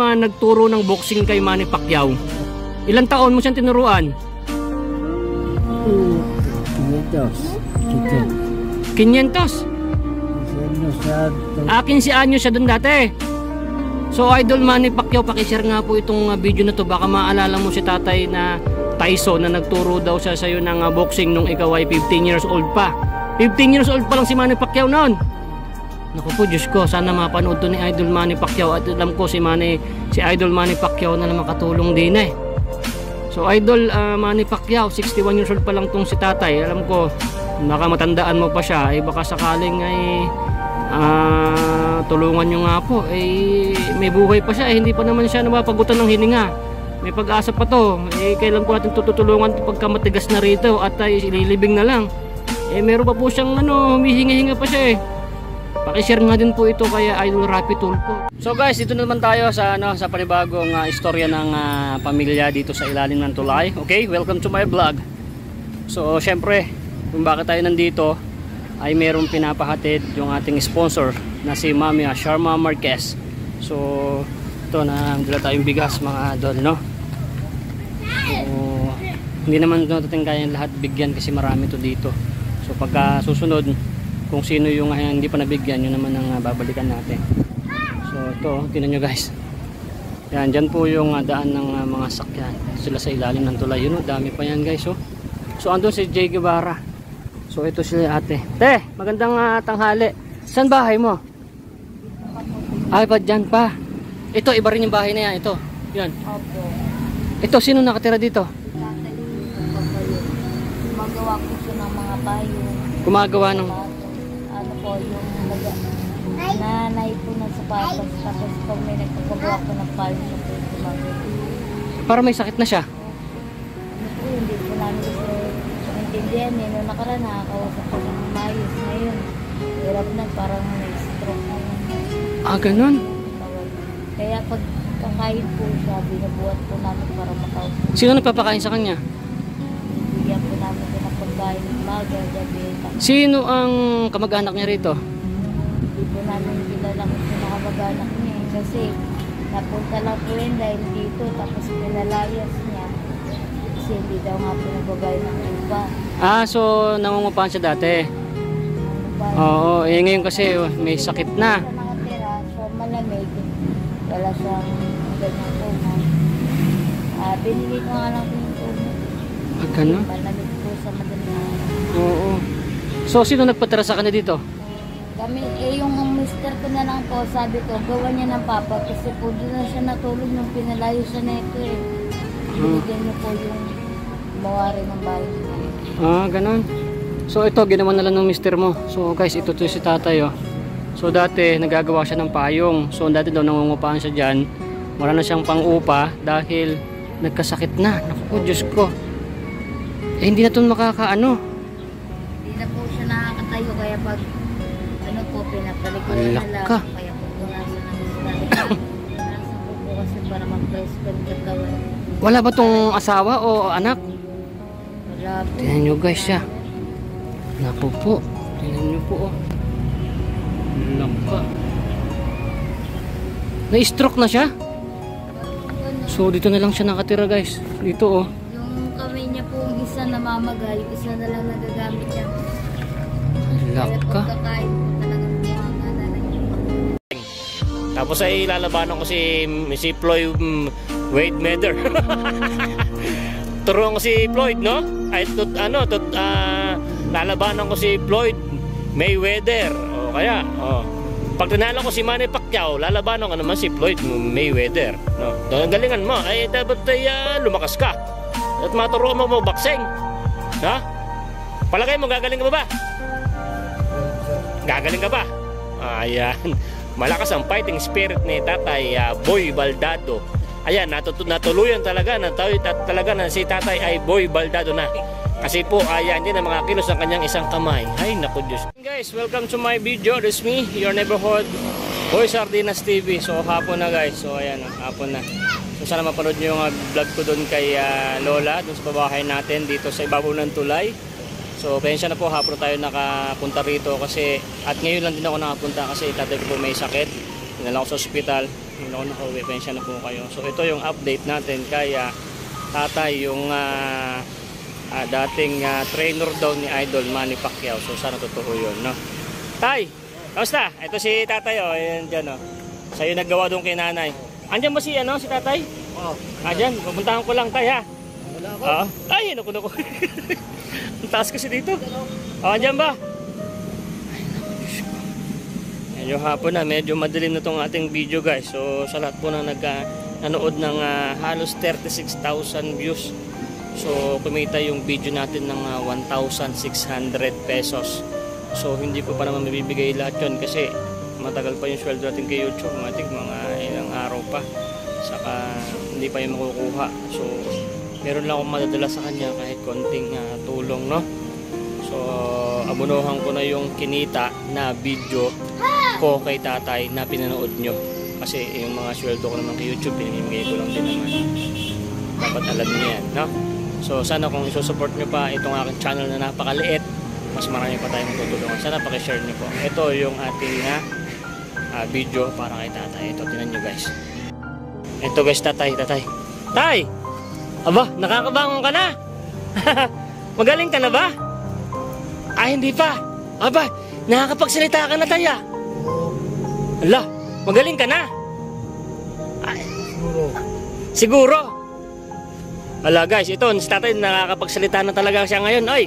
Mga nagturo ng boxing kay Manny Pacquiao. Ilang taon mo siyang tinuruan? Kitos. Kitos. 500. Sino sa Akin si Anyo siya doon dati. So Idol Manny Pacquiao, pakishare nga po itong uh, video na to. Baka maalala mo si tatay na Tyson na nagturo daw siya sa'yo ng uh, boxing nung ikaw ay 15 years old pa. 15 years old pa lang si Manny Pacquiao noon. Naku po, Diyos ko, sana mapanood to ni Idol Manny Pacquiao at alam ko si Manny, si Idol Manny Pacquiao na lang makatulong din eh. So Idol uh, Manny Pacquiao, 61 years old pa lang tong si tatay. Alam ko, baka matandaan mo pa siya, ay baka sakaling ay ah, tulungan nyo nga po. Eh, may buhay pa siya, eh, hindi pa naman siya napapagutan ng hininga. May pag-asa pa to. Eh, kailan ko natin tutulungan pagka matigas na rito at ay ililibing na lang. Eh, meron pa po siyang ano, humihinga-hinga pa siya eh. Pakishare nga din po ito kaya Idol Rapid Tulpo. So guys, dito na naman tayo sa ano sa panibagong ah, istorya ng ah, pamilya dito sa ilalim ng tulay. Okay, welcome to my vlog. So, syempre, kung bakit tayo nandito ay merong pinapahatid yung ating sponsor na si Mami ah, Sharma Marquez. So, ito na dala tayong bigas mga idol, no? So, hindi naman natin kaya lahat bigyan kasi marami to dito. So, pagka susunod, kung sino yung ah, hindi pa nabigyan, yun naman ang ah, babalikan natin. So, ito, tinan nyo guys. Yan, dyan po yung ah, daan ng ah, mga sakyan. Sila sa ilalim ng tulay. Yun, oh, dami pa yan guys, oh. So, andun si Jay Guevara. So, ito sila ate. Te, magandang ah, tanghali. Saan bahay mo? Ay, pa dyan pa. Ito, iba rin yung bahay na yan. Ito, yan. Opo. Ito, sino nakatira dito? Tatay ko po yun. Magawa ko siya ng mga bayo. Gumagawa ng... Po yung baga. Nanay po ng sapatos. Tapos pag may nagpapagawa ko ng payo siya po yung gumagawa. Para may sakit na siya. Po, hindi po namin kasi naintindihan eh. Noong nakaraan nakakausap ko ng mayos. Ngayon, hirap na parang may stroke na. Ah, ganun. Kaya pag kakain po siya, binubuhat po namin para makaupo. Sino nagpapakain sa kanya? Bigyan po namin din ng pagkain Sino ang kamag-anak niya rito? Hindi po namin kilala kung sino kamag-anak niya eh. Kasi napunta lang po yun dahil dito tapos pinalayas niya. Kasi hindi daw nga po nabagay ng iba. Ah, so nangungupahan siya dati. Oo, eh ngayon kasi oh, may sakit na. Siya nakatira, so malamig. Wala siyang ganyan po. Ah, binili ko nga lang po yung tubig. Ah, ganun? Malamig po sa madaling. Oo. So, sino nagpatira sa kanya dito? Kami, eh yung mister ko na lang po, sabi ko, gawa niya ng papa kasi po doon na siya natulog nung pinalayo siya na ito eh. Binigyan niyo po yung mawari ng bahay niya. Ah, ganun. So, ito, ginawa na lang ng mister mo. So, guys, ito to si tatay, oh. So, dati, nagagawa siya ng payong. So, dati daw nangungupahan siya dyan. Wala na siyang pang-upa dahil nagkasakit na. Naku Diyos ko. Eh, hindi na ito makakaano. Kaya pag ano po, pinapalikuran na lang. ka. Kaya po punasan ng isla. Punasan po po kasi para ng gagawin. Wala ba tong asawa o anak? Wala po. Tingnan nyo guys siya. Naku po. Tingnan nyo po oh. Laka. Na-stroke na siya? So dito na lang siya nakatira guys. Dito oh. Yung kamay niya po, isa namamagal, isa na lang nagagamit niya. Laka. Tapos ay lalabanan ko si si Floyd mm, Wade Mather. Turuan ko si Floyd, no? Ay tut, ano, tut, ah, lalabanan ko si Floyd Mayweather. O kaya, oh. Pag tinalo ko si Manny Pacquiao, lalabanan ko naman si Floyd Mayweather. No? Ang galingan mo, ay dapat ay ah, lumakas ka. At maturuan mo mo boxing. Ha? Palagay mo, gagaling ka ba ba? Gagaling ka ba? Ayan. Malakas ang fighting spirit ni Tatay ah, Boy Baldado. Ayan, natut natuluyan talaga na tayo tat- talaga na si Tatay ay Boy Baldado na. Kasi po, ayan din ang mga kilos ng kanyang isang kamay. Ay, naku Diyos. Guys, welcome to my video. This is me, your neighborhood, Boy Sardinas TV. So, hapon na guys. So, ayan, hapon na. So, sana mapanood nyo yung ah, vlog ko doon kay ah, Lola, doon sa babahay natin, dito sa ibabaw ng tulay. So, pensya na po hapon tayo nakapunta rito kasi at ngayon lang din ako nakapunta kasi tatay ko po may sakit. Dinala ko sa ospital. Hindi ako nakauwi, pensya na po kayo. So ito yung update natin kaya tatay yung ah, ah, dating ah, trainer daw ni Idol Manny Pacquiao. So sana totoo yun, no? Tay, kamusta? Ito si tatay, oh. Ayan dyan, oh. Sa'yo naggawa doon kay nanay. Andyan ba si, ano, si tatay? Oo. Ah, dyan. Pupuntahan ko lang, tay, ha? Wala ako. Oo. Ay, naku, naku. Taas kasi dito. Oh, andyan ba? Medyo hapon na, medyo madilim na tong ating video guys. So sa lahat po na nag, ah, nanood ng ah, halos 36,000 views. So kumita yung video natin ng ah, 1,600 pesos. So hindi ko pa naman mabibigay lahat yun kasi matagal pa yung sweldo natin kay YouTube. I think mga ilang araw pa. Saka hindi pa yung makukuha. So meron lang akong madadala sa kanya kahit konting ah, tulong no. So abunuhan ko na yung kinita na video ko kay tatay na pinanood nyo. Kasi yung mga sweldo ko naman kay YouTube, pinimigay ko lang din naman. Dapat alam niyo yan, no? So sana kung isusupport nyo pa itong aking channel na napakaliit, mas marami pa tayong tutulungan. Sana pakishare nyo po. Ito yung ating na ah, video para kay tatay. Ito, tinan nyo guys. Ito guys, tatay, tatay. Tay! Aba, nakakabangon ka na? Magaling ka na ba? Ah, hindi pa. Aba, nakakapagsalita ka na taya. Ala, magaling ka na. Ay, Siguro. siguro. Ala guys, ito, si tatay nakakapagsalita na talaga siya ngayon. Ay.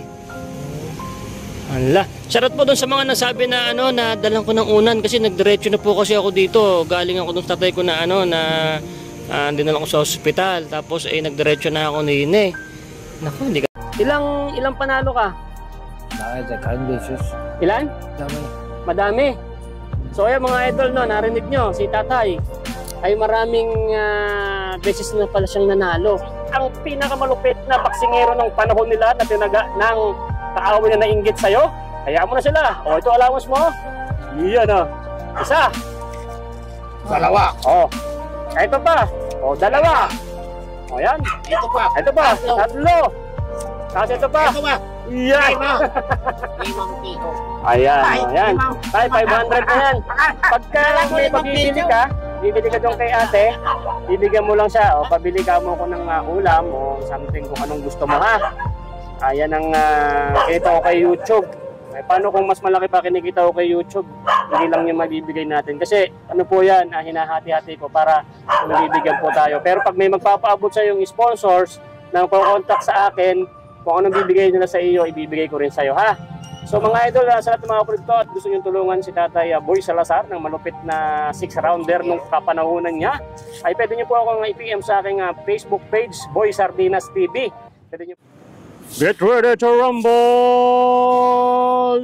Ala, shoutout po doon sa mga nasabi na ano na dalang ko ng unan kasi nagdiretso na po kasi ako dito. Galing ako doon sa tatay ko na ano na uh, dinala ko sa ospital. Tapos eh nagdiretso na ako ni Ine. Naku, hindi ka. Ilang ilang panalo ka? Bakit sa beses? Ilan? Dami. Madami. So ayan mga idol no, narinig nyo, si tatay ay maraming ah, beses na pala siyang nanalo. Ang pinakamalupit na baksingero ng panahon nila na tinaga ng kaawin na nainggit sa'yo, hayaan mo na sila. O ito allowance mo. Iyan o. Isa. Dalawa. O. Ito pa. O dalawa. O yan. Ito pa. Ito pa. Tatlo. Tapos ito pa. Ito pa. Yan. Limang piso. Ayan. O yan. Tay, 500 na yan. Pagka may pabibili ka, bibili ka doon kay ate, bibigyan mo lang siya, o pabili ka mo ko ng ah, ulam o something kung anong gusto mo ha. Ayan ang uh, kita ko kay YouTube. Eh, paano kung mas malaki pa kinikita ko kay YouTube? Hindi lang yung mabibigay natin. Kasi ano po yan, ah, hinahati-hati ko para mabibigyan po tayo. Pero pag may magpapaabot sa yung sponsors na contact sa akin, kung anong bibigay nila sa iyo, ibibigay ko rin sa iyo ha. So mga idol, uh, sa lahat ng mga produkto at gusto nyo tulungan si Tatay uh, Boy Salazar ng malupit na 6-rounder nung kapanahunan niya, ay pwede nyo po akong i-PM sa aking uh, Facebook page, Boy Sardinas TV. Pwede nyo Get ready to rumble!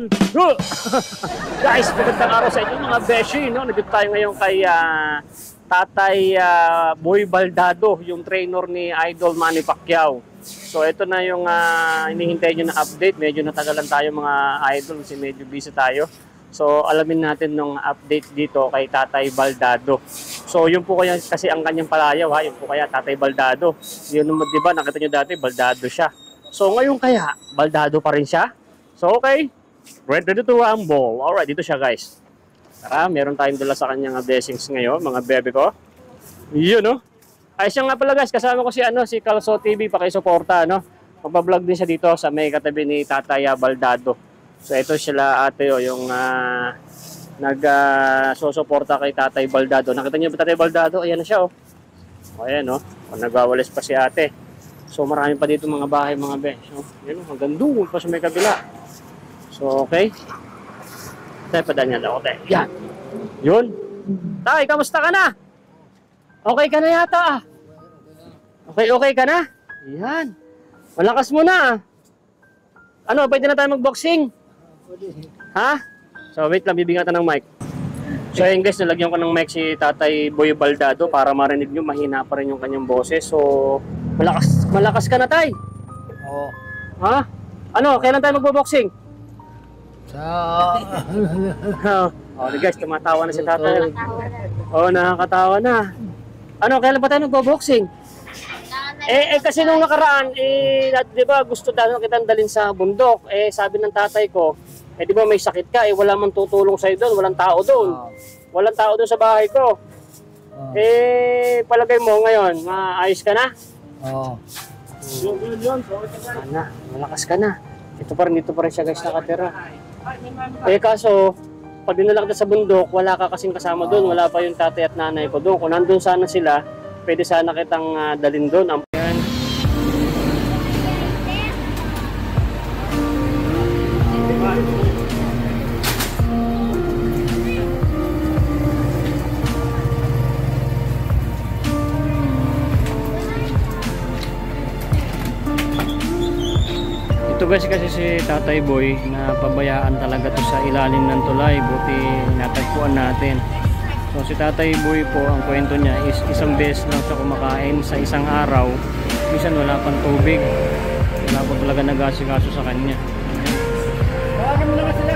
Guys, magandang araw sa inyo mga beshi. No? Nandito tayo ngayon kay ah, Tatay ah, Boy Baldado, yung trainer ni Idol Manny Pacquiao. So ito na yung ah, hinihintay nyo na update. Medyo natagalan tayo mga idol kasi medyo busy tayo. So alamin natin ng update dito kay Tatay Baldado. So yun po kaya kasi ang kanyang palayaw ha, yun po kaya Tatay Baldado. Yun naman 'di ba nakita nyo dati Baldado siya. So ngayon kaya Baldado pa rin siya. So okay, ready to rumble. Alright, dito siya guys. Tara, meron tayong dala sa kanyang blessings ngayon, mga bebe ko. Yun no. Ay siya nga pala guys, kasama ko si ano, si Calso TV, pakisuporta no. Magpa-vlog din siya dito sa may katabi ni Tataya Baldado. So ito sila ate oh, yung ah, nag susuporta kay Tatay Baldado. Nakita niyo ba Tatay Baldado? Ayan na siya oh. O ayan oh. O, nagwawalis pa si ate. So marami pa dito mga bahay mga be. So yun oh, hanggang doon pa sa may kabila. So okay. Tayo pa niya daw tayo. Yan. Yun. Tay, kamusta ka na? Okay ka na yata ah. Okay, okay ka na? Yan. Malakas mo na ah. Ano, pwede na tayo mag-boxing? Ha? So wait lang, bibigyan ka ng mic. So ayun guys, nalagyan ko ng mic si Tatay Boy Baldado para marinig nyo, mahina pa rin yung kanyang boses. So, malakas, malakas ka na tay. Oo. Ha? Ano, kailan tayo magbo-boxing? Sa... oh, guys, tumatawa na si tatay. Oo, oh, nakakatawa na. Ano, kailan pa tayo magbo-boxing? Eh, eh, kasi nung nakaraan, eh, di ba gusto daw kitang dalhin sa bundok. Eh, sabi ng tatay ko, eh, di ba may sakit ka, eh, wala man tutulong sa'yo doon, walang tao doon. Walang tao doon sa bahay ko. Oo. Eh, palagay mo ngayon, maayos ka na? Oo. Sana, malakas ka na. Ito pa rin, dito pa rin siya guys nakatira. Eh kaso, pag dinala kita sa bundok, wala ka kasing kasama doon. Wala pa yung tatay at nanay ko doon. Kung nandun sana sila, pwede sana kitang ah, dalhin doon. Ang yan. Ito guys kasi si Tatay Boy na pabayaan talaga to sa ilalim ng tulay buti natagpuan natin. So si Tatay Boy po ang kwento niya is isang beses lang siya kumakain sa isang araw. Minsan wala pang tubig. Wala po talaga nag-asikaso sa kanya. Tawagin mo na sila.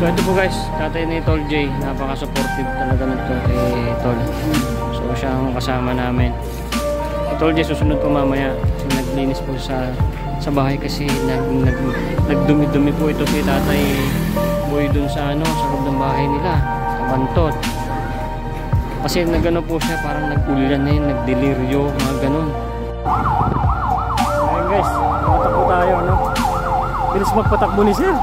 So ito po guys, tatay ni Tol J, napaka-supportive talaga nito kay Tol. So siya ang kasama namin. Tol J, susunod ko mamaya. Kasi naglinis po sa sa bahay kasi nag, nag, nagdumi-dumi po ito si tatay boy dun sa ano, sa loob ng bahay nila. Sa bantot. Kasi nagano po siya, parang nag-ulan na yun, nagdeliryo, mga ganun. Ayun guys, patakbo tayo, no? Bilis magpatakbo ni sir.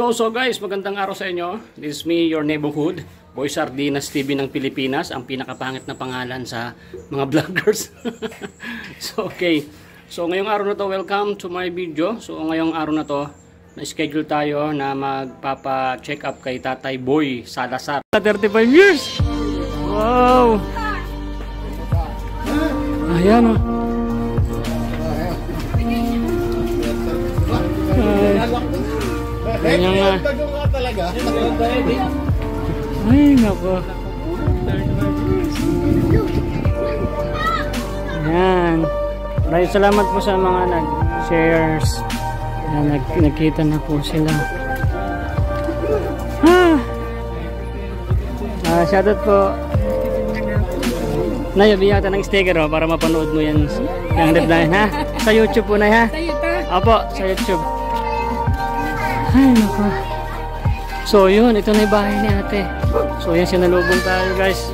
Yo, so guys, magandang araw sa inyo. This is me, your neighborhood, Boy Sardinas TV ng Pilipinas, ang pinakapangit na pangalan sa mga vloggers. so, okay. So, ngayong araw na to, welcome to my video. So, ngayong araw na to, na-schedule tayo na magpapa-check up kay Tatay Boy Salazar. 35 years! Wow! Ayan oh. Ay. Ganyan nga. Ay, nako. Yan. Maraming salamat po sa mga nag-shares. Yan, nag nakita na po sila. Ah. Ah, shoutout po. Nay, bigyan kita ng sticker oh, para mapanood mo yan yung live na yan, ha? Sa YouTube po na ha? Opo, sa YouTube. Ay, nako. So, yun. Ito na yung bahay ni ate. So, yan. Sinalubong tayo, guys.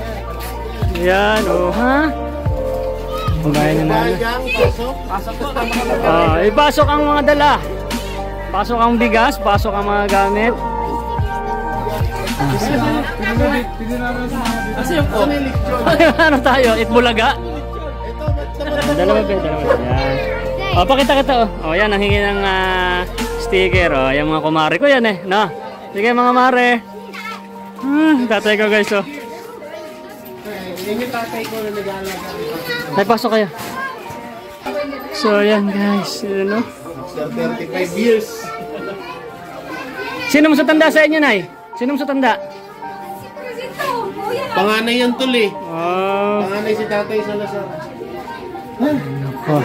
Yan, oh, ha? Ang bahay ni nanay. Ah, ipasok ang mga dala. Pasok ang bigas, pasok ang mga gamit. ano tayo? Itbulaga? Dalawa ba? Dalawa. Yan. Oh, pakita kita oh. Oh, yan ang hingi ng ah, sticker oh. Yung mga kumare ko yan eh, no. Sige mga mare. Hmm, tatay ko guys oh. Ay, pasok kayo. So, yan guys. Ano? After 35 years. Sino mo sa tanda sa inyo, Nay? Sino mo sa tanda? Panganay yan tol eh. Oh. Panganay si tatay sa Lazar. oh.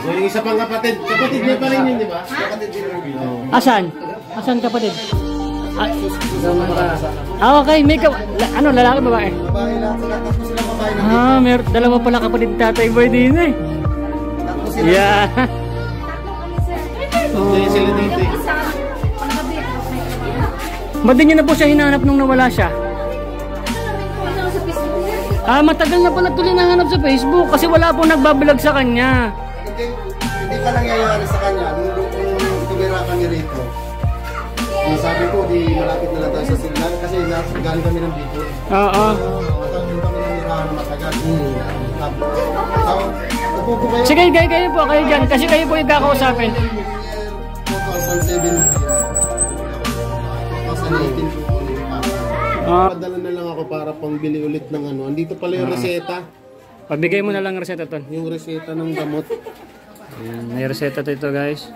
So yung isa pang kapatid. Kapatid niya pa rin yun, di ba? Din. Asan? Asan kapatid? Ah, ah okay. May ka... Ano, lalaki babae? Babae lang. Tapos sila babae na. Ah, mer dalawa pala kapatid tatay boy din eh. Tapos sila. Yeah. Hindi sila dito eh. Ba't di niyo na po siya hinanap nung nawala siya? Ah, matagal na pala tuloy nahanap sa Facebook kasi wala po nagbablog sa kanya. Hindi, hindi pa nangyayari sa kanya. Nung, nung tumira kami rito. Yung sabi ko, di malapit na lang tayo sa signal kasi na- galing kami ng Bicol. Oo. Matagal din kami ng nirahan na matagal. Tapos, tapos, upo po kayo. Sige, kayo, kayo po, kayo dyan. Kasi kayo po yung kakausapin. 2017. 2018 Ah, Padala na lang ako para pangbili ulit ng ano. Andito pala yung reseta. pabigay mo na lang ang reseta ton. Yung reseta ng gamot. Ayan, may reseta to ito guys.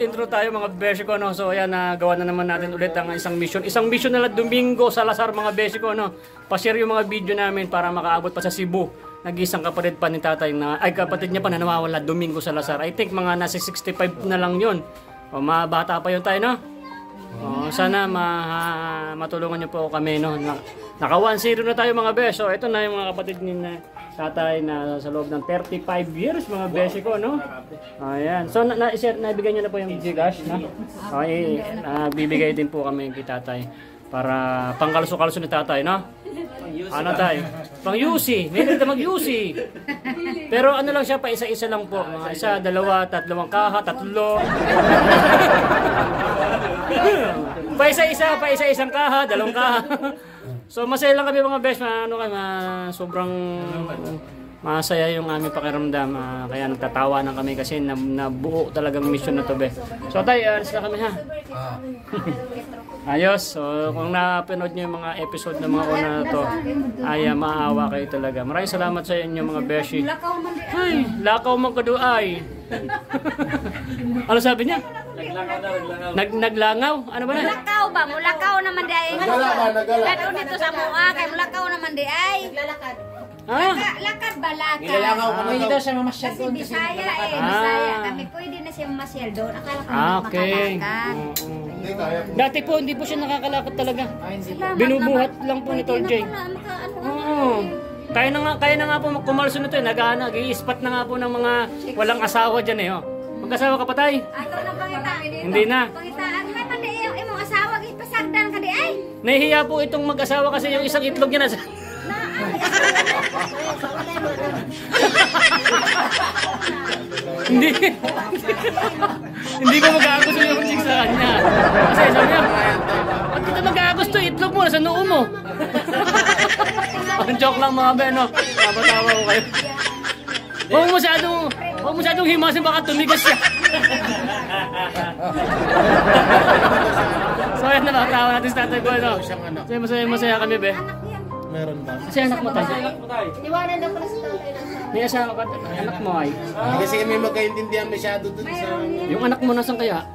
Intro tayo mga beshi ko no. So ayan nagawa na naman natin ulit ang isang mission. Isang mission na lang Domingo sa Lasar mga beshi ko no. Pa-share yung mga video namin para makaabot pa sa Cebu. Nag-isang kapatid pa ni tatay na ay kapatid niya pa na nawawala Domingo sa Lasar. I think mga nasa 65 na lang 'yon. O mga bata pa yun tayo no. Oh, sana ma matulungan niyo po kami no. Na, naka 1-0 na tayo mga besh. So ito na yung mga kapatid ni tatay na sa loob ng 35 years mga besh ko no. Ayan. So na, na share na bigyan niyo na po yung Gcash na. Okay, uh, bibigay din po kami kay tatay para pangkalso-kalso ni tatay no. Ano tayo? Pang UC. May na mag UC. Pero ano lang siya, pa isa-isa lang po. Mga isa, dalawa, tatlong kaha, tatlo. pa isa-isa, pa isa-isang kaha, dalawang kaha. So masaya lang kami mga best, ma- ano kami, ma- sobrang masaya yung aming pakiramdam. ah, kaya nagtatawa na kami kasi na, nabuo talagang mission na to be. So tay, alis na kami ha. Ayos. So kung napanood niyo yung mga episode ng mga una na to, ay ah, maawa kayo talaga. Maraming salamat sa inyo mga beshi. Ay, lakaw mo kaduay. ano sabi niya? Nag naglangaw? Ano ba na? Mulakaw ba? Mulakaw naman di ay. Nagala ba? Nagala. Dito sa mua kay mulakaw naman di ay. Ah, Laka- Lakad ba lakad? Nilalangaw ka na daw. Kasi Bisaya eh, Ah. Bisaya. Kami pwede na siya masyal doon. Akala ko ah okay. makalakad. Kaya po. Dati po, hindi po siya nakakalakad talaga. Salamat Binubuhat naman. lang po ni Tol Jay. po na makaano ka Oo. Kaya na nga, kaya na nga po kumalso nito eh. Nag, nag-i-spot na nga po ng mga walang asawa dyan eh. Oh. Mag-asawa ka pa tay? Ato na pangita. Hindi na. Pangitaan. May pandi yung imong asawa gid pasagdan ka di ay. Nahihiya po itong mag-asawa kasi yung isang itlog niya nasa... hindi. hindi ko magkakagusto yung chick sa kanya. Kasi sabi niya, ba't kita magkakagusto? Itlog mo, nasa noo mo. Ang joke lang mga ben, no? Napatawa ko kayo. Huwag masyadong, huwag masyadong himasin, baka tumigas siya. So yan na, makatawa natin sa tatay ko, no? Masaya, masaya, masaya kami, be. Meron ba? Kasi anak mo tayo. May asawa ka, anak mo ay. Kasi kami magkaintindihan masyado dun sa... Yung anak mo nasan kaya?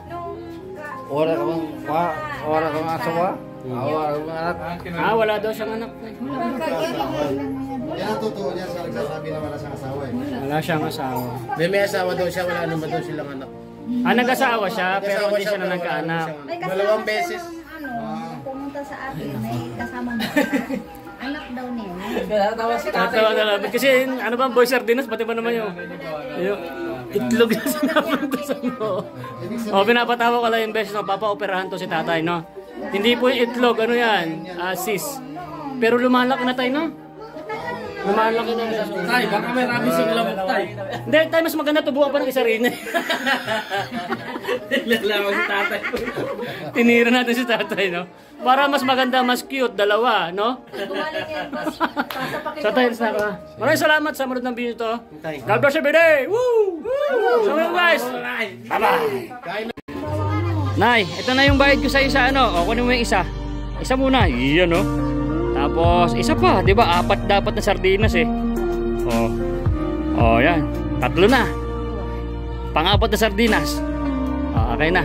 Ora ka bang wa ora ka bang asawa? Awa anak. Ah, wala daw siyang anak. Yan ang totoo niya sa nagsasabi na wala siyang asawa eh. Wala siyang asawa. May may asawa daw siya, wala naman daw silang anak. Ah, nag-asawa siya, pero hindi siya, na nagkaanak. May kasama Dalawang siya beses. ng Ano, pumunta sa akin, may kasama mo. Anak daw niya. Tatawa na lang. Kasi ano ba, boy sardinas, pati ba naman yung, yung itlog na sinapunta sa no. O, pinapatawa ko lang yung beses, no, papa-operahan to si tatay, no? Hindi po yung itlog, ano yan, ah, sis. Pero lumalaki na tayo, no? Lumalaki na tayo. Tay, baka may rami sing lamok tay. Hindi, tayo mas maganda tubuan pa ng isa rin. Lalawag si tatay. Tinira natin si tatay, no? Para mas maganda, mas cute, dalawa, no? so tayo na ka. Maraming salamat sa manood ng video to. God bless every day! Woo! So yun guys! Bye-bye! Nay, ito na yung bayad ko sa isa, ano? O, kunin mo yung isa. Isa muna. Iyan, no? Tapos, isa pa. Di ba? Apat dapat na sardinas, eh. O. O, yan. Tatlo na. Pang-apat na sardinas. O, okay na.